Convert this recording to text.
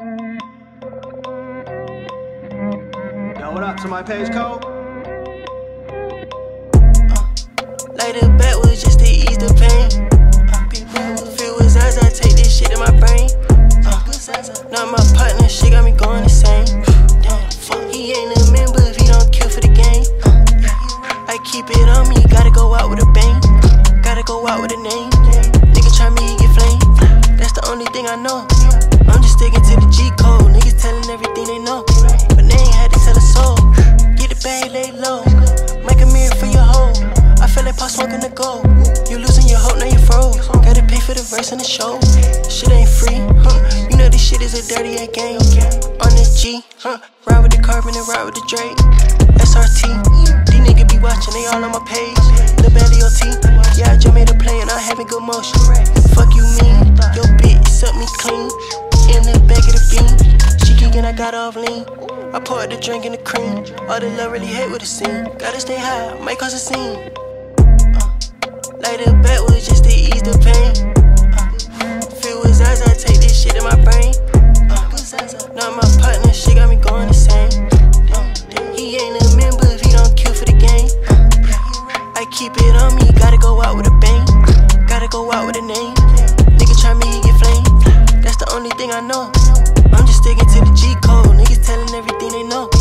Yo, what up? Somebody page code? Like the bet was just to ease the pain. Uh, feel was as I take this shit in my brain. Uh, not my partner, shit got me going insane. Damn, he ain't a member if he don't kill for the game. Uh, I keep it on me, gotta go out with a bang. Gotta go out with a name. Nigga try me, get flame. That's the only thing I know. The. You losing your hope, now you froze. Gotta pay for the verse in the show. Shit ain't free, huh? You know this shit is a dirty A game. On this G, huh? Ride with the carbon and ride with the Drake. SRT, these niggas be watching, they all on my page. The Bally OT, yeah, I just made a play and I having good motion. Fuck you mean, your bitch suck me clean. In the back of the bean, she geeking, I got off lean. I poured the drink in the cream. All the love really hate with the scene. Gotta stay high, might cause a scene. Light the bet was just to ease the pain. Uh, feel his eyes, I take this shit in my brain. Uh, not my partner, shit got me going insane. Uh, he ain't a member if he don't kill for the game. Uh, I keep it on me, gotta go out with a bang. Gotta go out with a name. Nigga try me, he get flamed. That's the only thing I know. I'm just sticking to the G code. Niggas telling everything they know.